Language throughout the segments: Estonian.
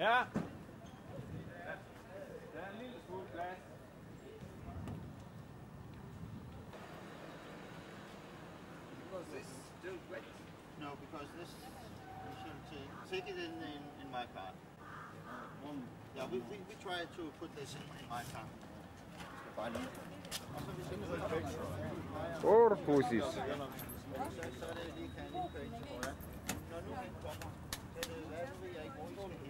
Ja. Der er en lille smule plads. Was this still wet? No, because this we should take, take it in, in, in my car. One. Yeah, we, we, we try to put this in, in my car. Bare lige. Og så hvis jeg nu så, Korpusis. så, så er det lige kan lige køre ind til højre. Når nu han kommer, så er det, hvad nu vil jeg ikke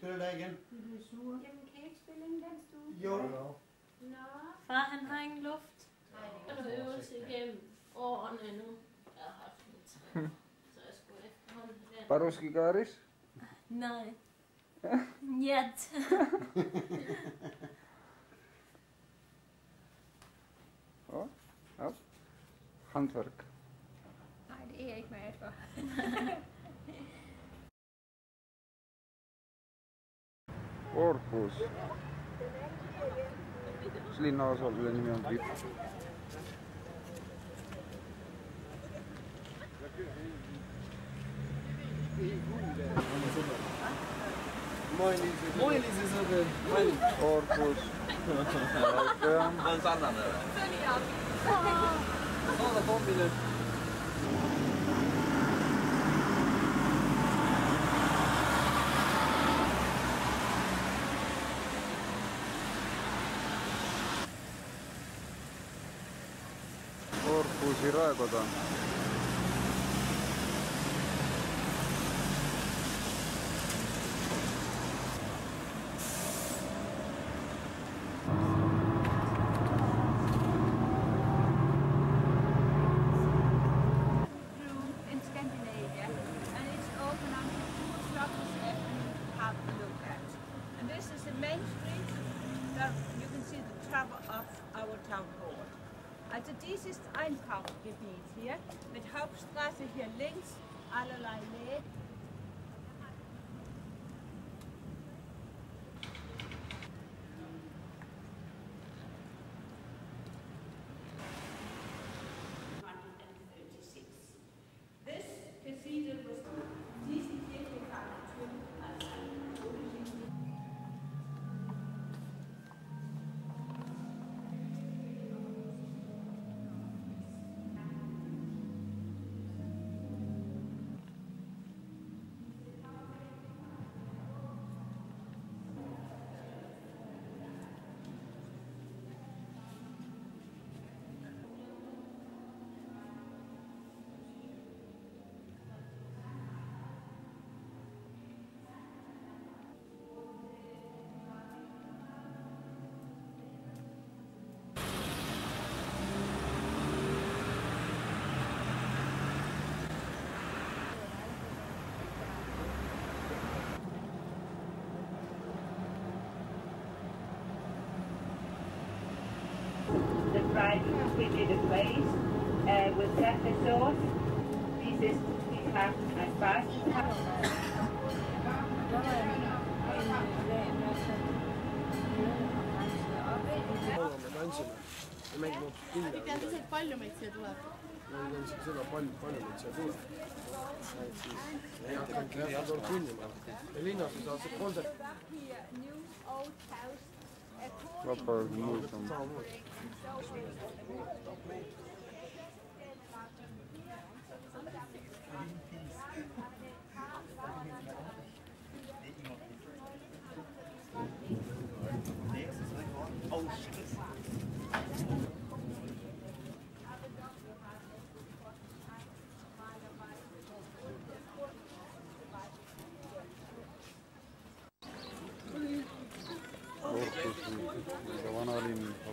spiller der igen. De bliver sure. Jamen, kan ikke spille en dans, du? Jo. Nå. Far, han har ingen luft. Nej, det er jo igennem årene nu. Jeg har haft en træner, hm. så jeg skulle efterhånden lære. Bare du skal gøre det? Nej. Yet. Åh, ja. Håndværk. Nej, det er jeg ikke meget for. corpus. Czyli no, ale nie miałem bit. Moin ist es aber. Moin. Corpus. Ganz anders. Sonne, Sonne, Sonne. Korpusi raekoda. Professor, dieses Programm Spaß tead ise, et palju meid siia tuleb? ma ei tea seda, palju,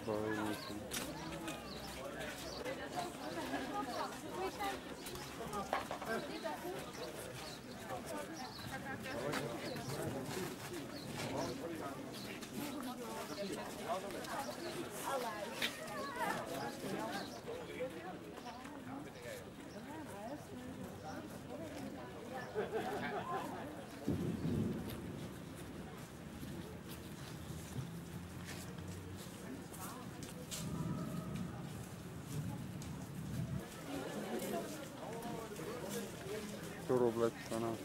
Bye. роблять у нас.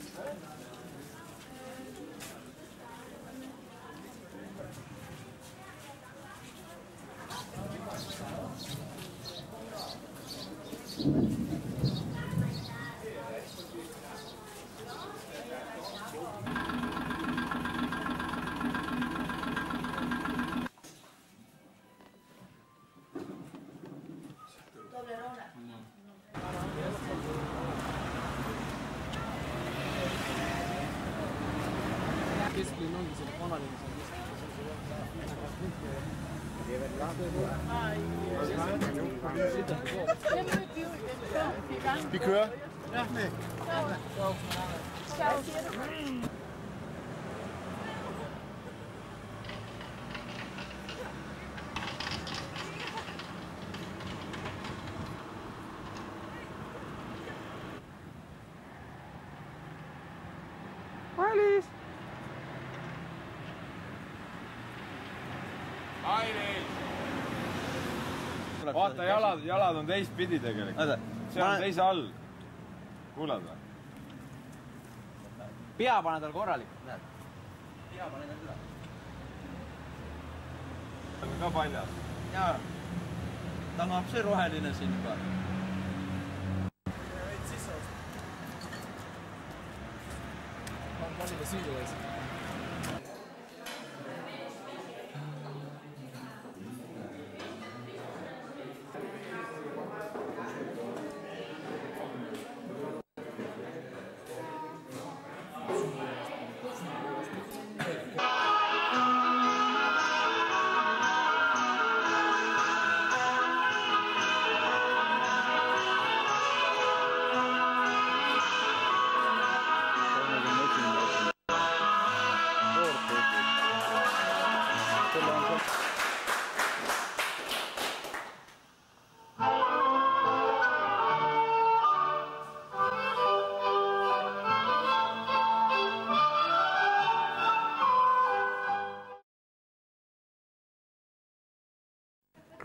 Vaata jalad, jalad on teistpidi tegelikult. see on teise all. kuulad või? pea pane tal korralikult, näed. pea pane tal üle. ka paljas. jaa. tahab see roheline siin juba. valida süüa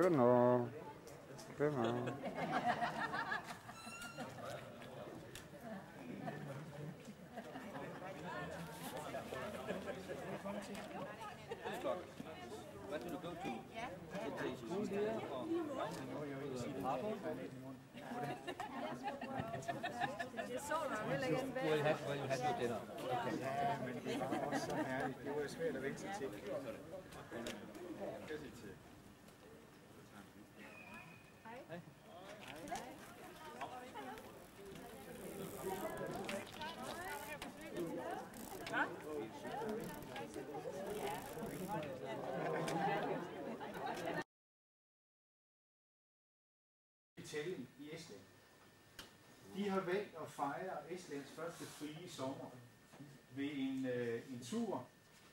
Genau. don't know. I don't know. We'll you have your dinner. Okay. Ja, men det var også så herligt. Det var svært at vente til. Har valgt at fejre Estlands første frie sommer ved en, øh, en tur,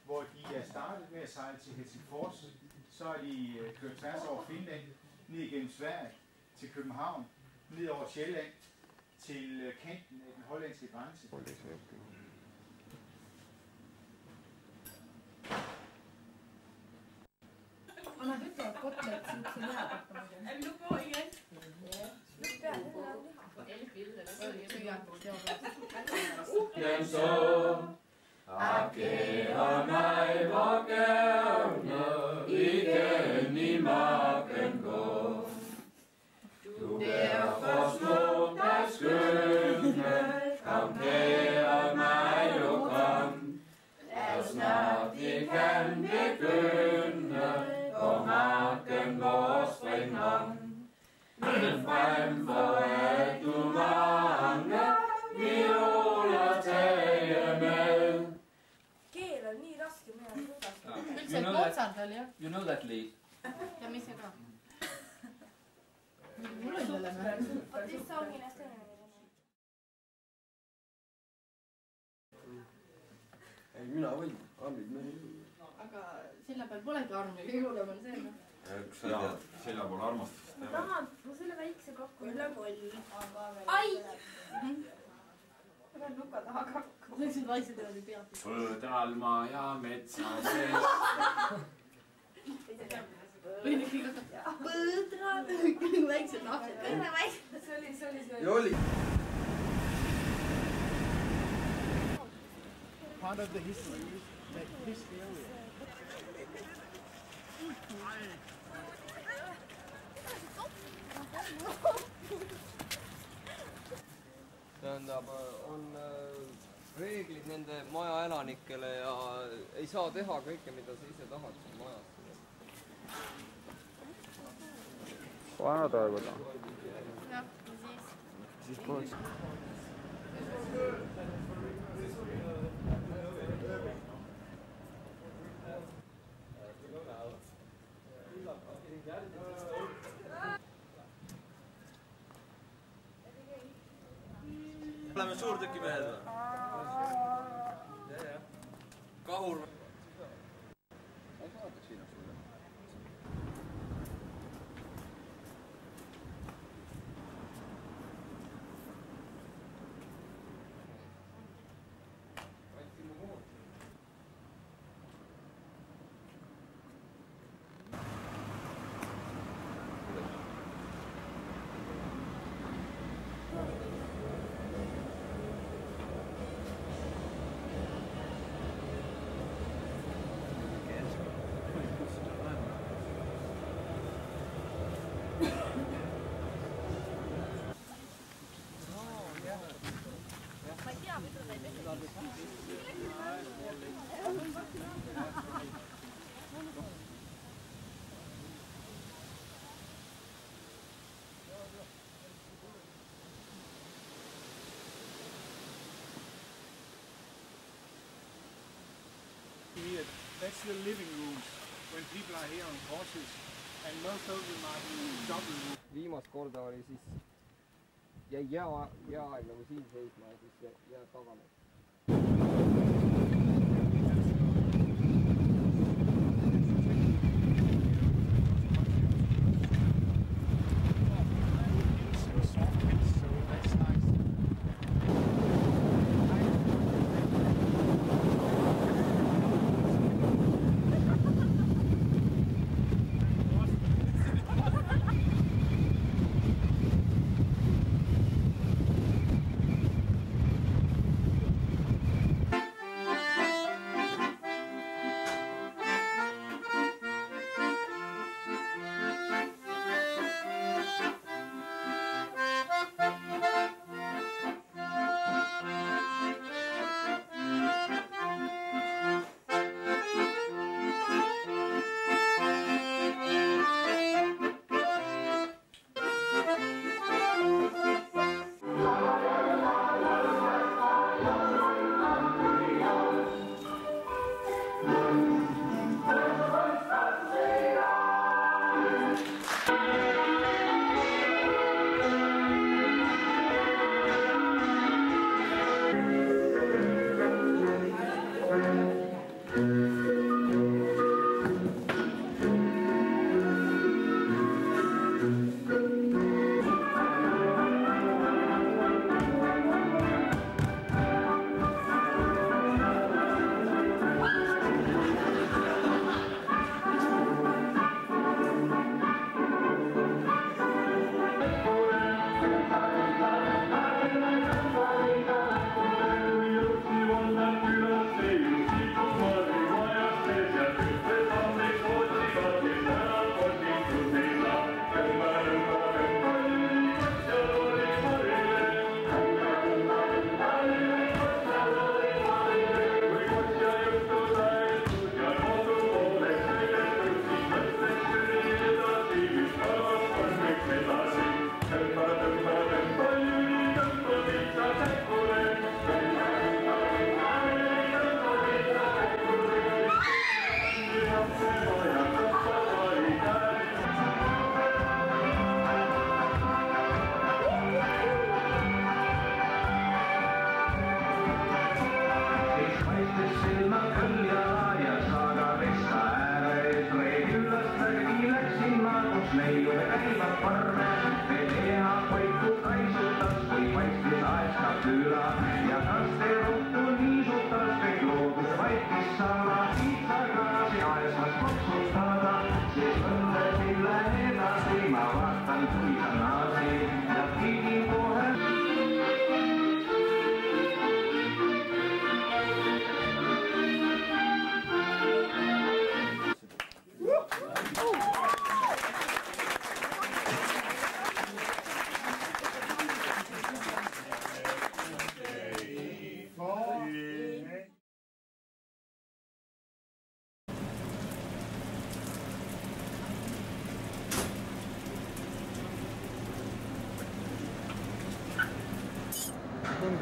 hvor de er startet med at sejle til Helsingfors, så er de øh, kørt tværs over Finland, ned igennem Sverige til København, ned over Sjælland til øh, kanten af den hollandske grænse. Er vi nu på igen? Dem så Arkerer mig på gavne Igen i marken gå Du derfor små, der skøn seda. üldse ei kotsanud veel jah? You know that lead? ja mis see ka? mul on selle meelest. vot siis see ongi nästa inimene. ei, mina võin, armid me ei või. aga selja peal polegi armi, kõige hullem on see noh. selja, selja pool armastust ma tahan, ma selle väikse kokku. üle koll. ai. ma pean nuka taha kakku. Läksid vaikselt niimoodi pead. Põdralma ja metsa sees. või niisugune põdrad, väiksed lapsed. see oli, see oli, see oli. ja oli. part of the history is that this area tähendab, on äh, reeglid nende maja elanikele ja ei saa teha kõike, mida sa ise tahad siin majas. vanad aegud on. jah, ja siis siis poleks. oleme suurtükimehed või? kahur. Here, that's the living rooms when people are here on horses, and most of them are in double room. viimast korda oli siis, jäi jää, jääaeg nagu siin seisma ja siis jää taganes.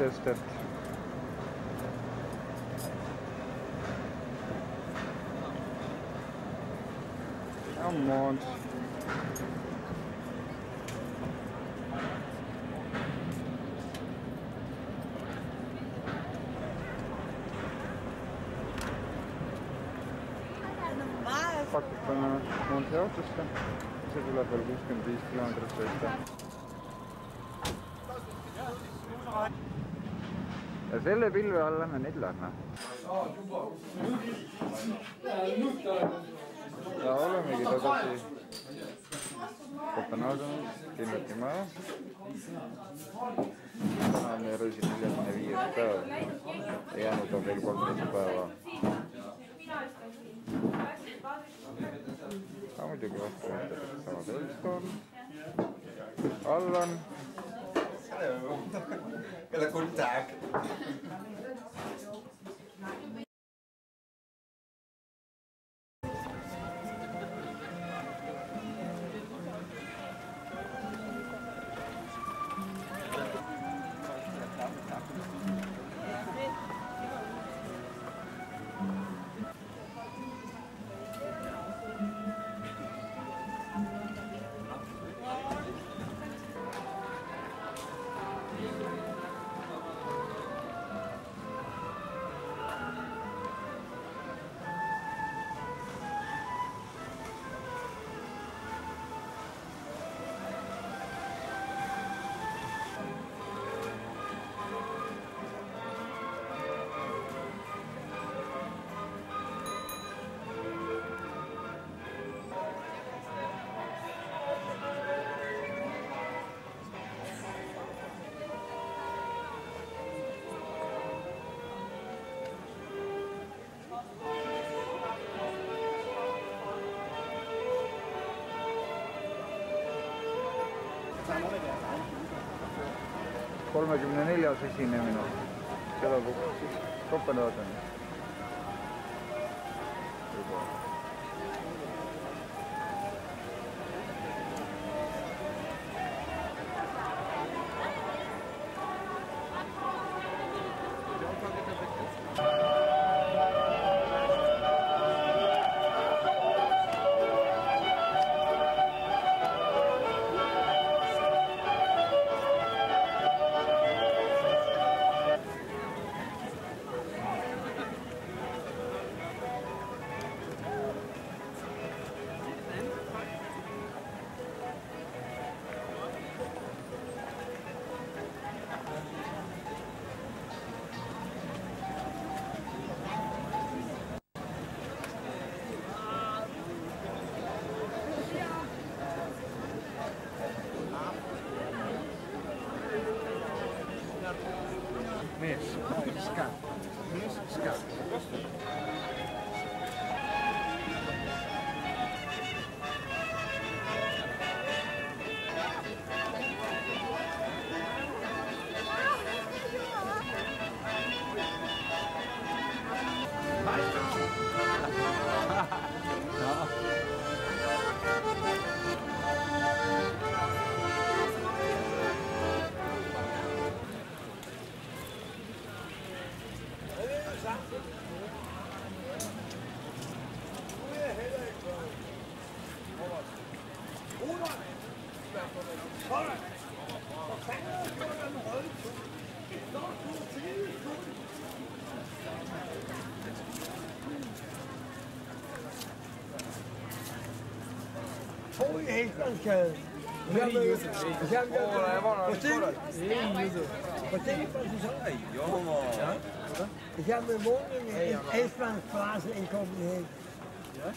this depth. Come on. Fac că până mă întreau ce sunt, ce de la Bălbuș când. Ja selle pilve alla me nüüd lähme. ja olemegi tagasi Kopenhaagenis, Kinneti maja. täna on meie reisi neljakümne viies päev jäänud on veel kolmteist päeva. aga muidugi vastu võetakse sama seltskond. Allan. Claro, pela cor de. Kolmekümne neljas esinemine, seda siis Holy heeft een geld. Ik heb mijn woning in Eestlandsplaats in Kopenhagen. Ja?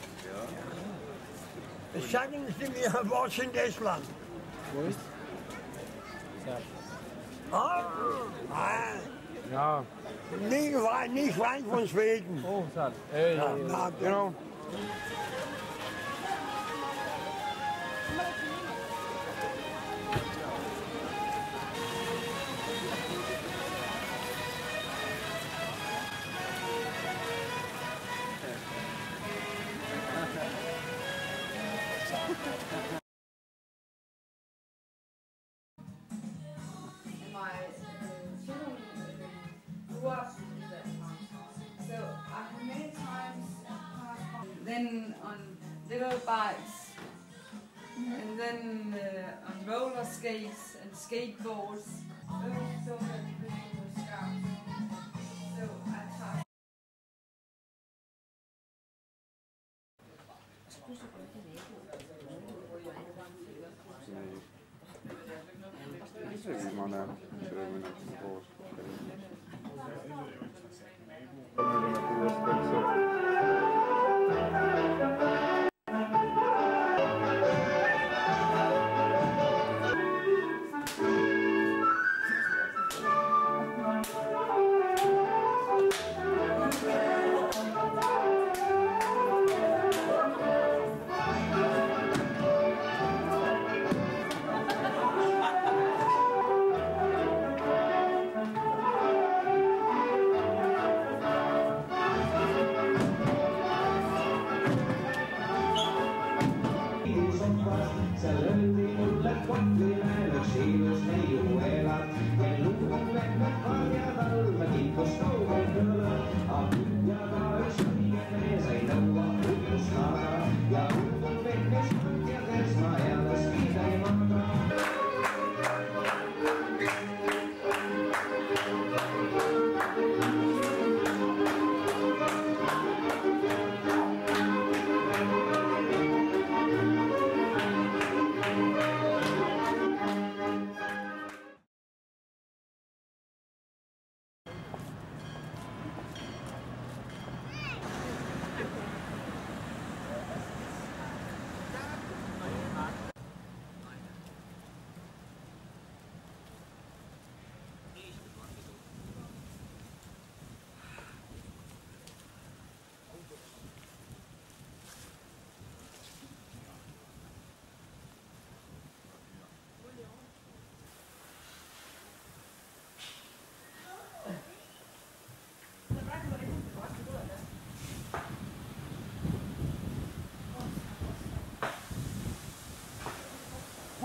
Ja. Second thing, I was in Estland. Wo Wolf? Ja. Ah! Ja. nicht weit von Schweden. Oh, sad. Ey, äh, ja, ja, ja. Genau. Bikes. And then uh, on roller skates and skateboards. Those so many people were scouts. So I thought isegi ma näen, see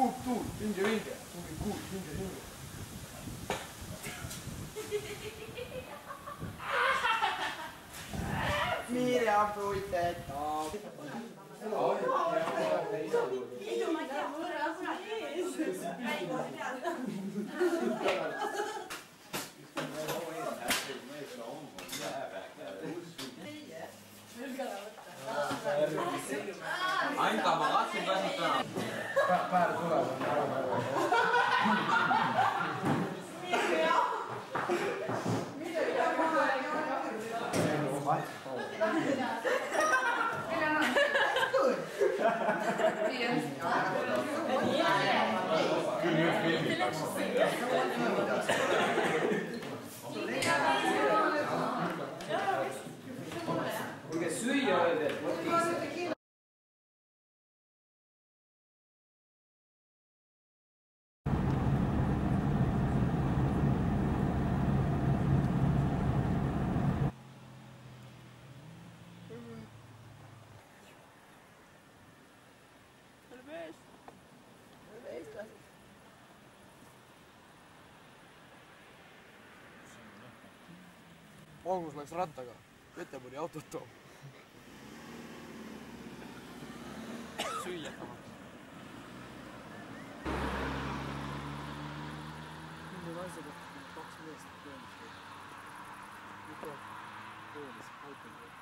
Good, good, ginger, ginger. Good, ginger, ginger. Mira, poveretto. Oh, io ma che ora? Sì. 수의 여야 돼. Magnus läks rattaga Göteborgi autot tooma. süüa. mingi naise kohta kaks meest teenis. mitte teenis, auto.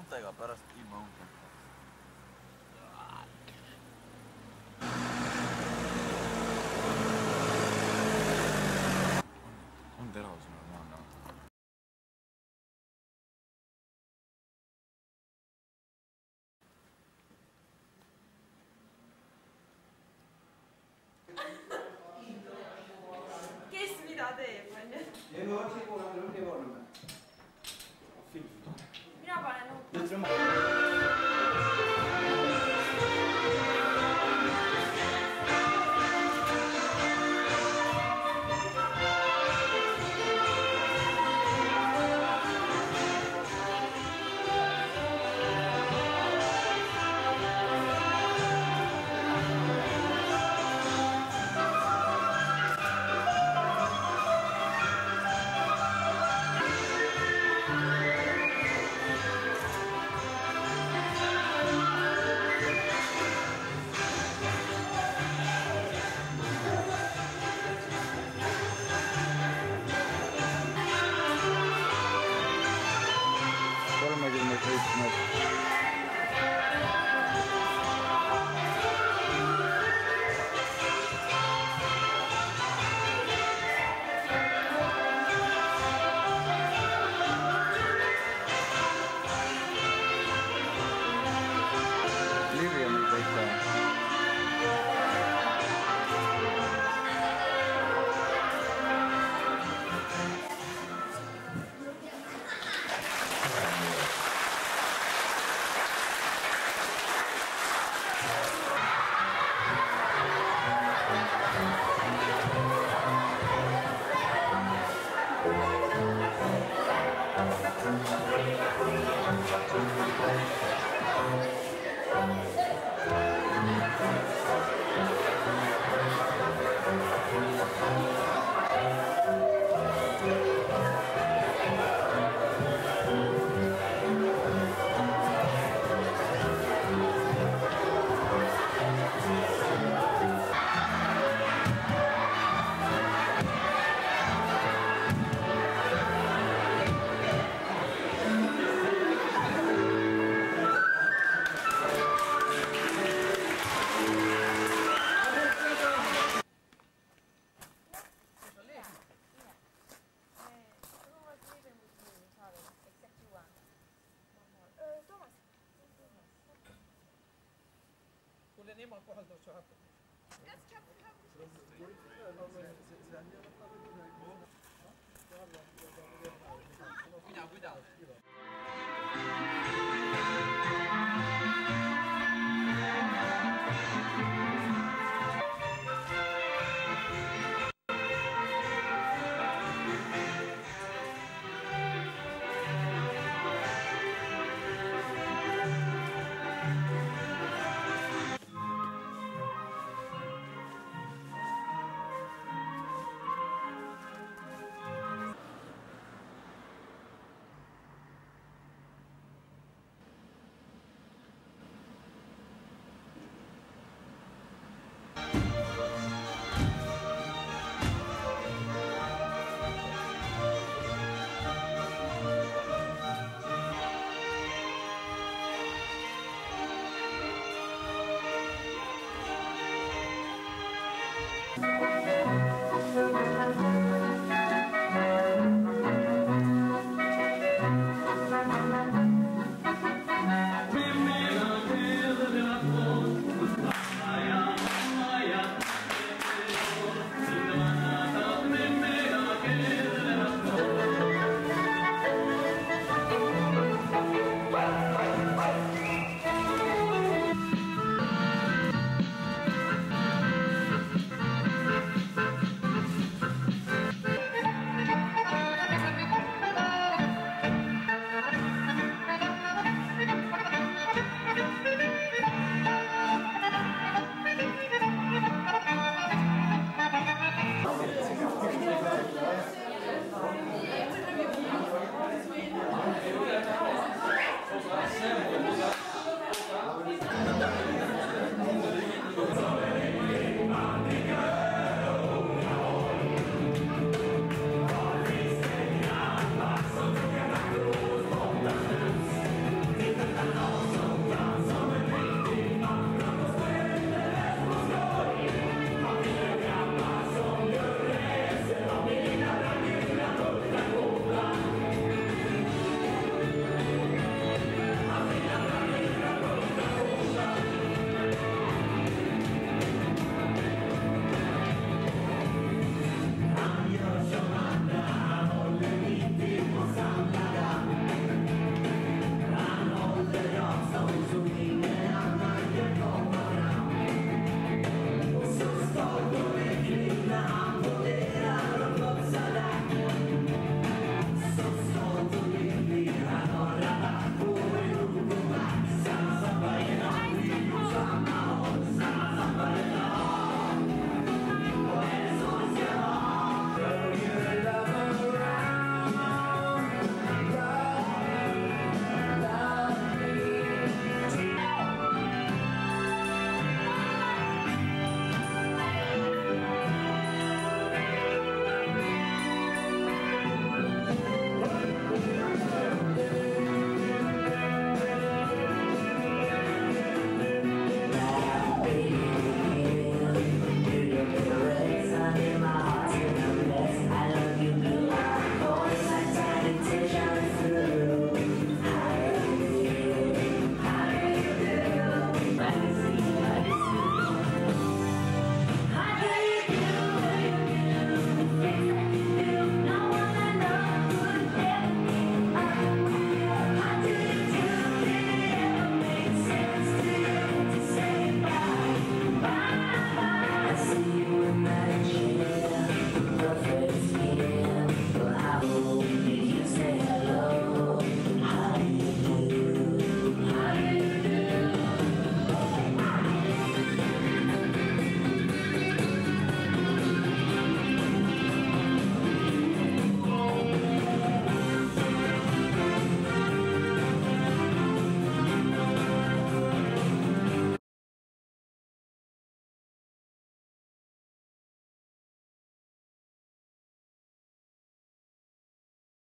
Õuntega pärast ilma õunteta.